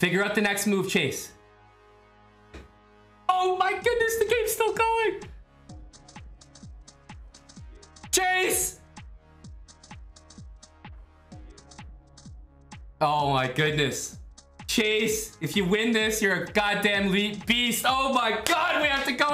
Figure out the next move, Chase. Oh my goodness, the game's still going. Chase! Oh my goodness. Chase, if you win this, you're a goddamn beast. Oh my god, we have to go.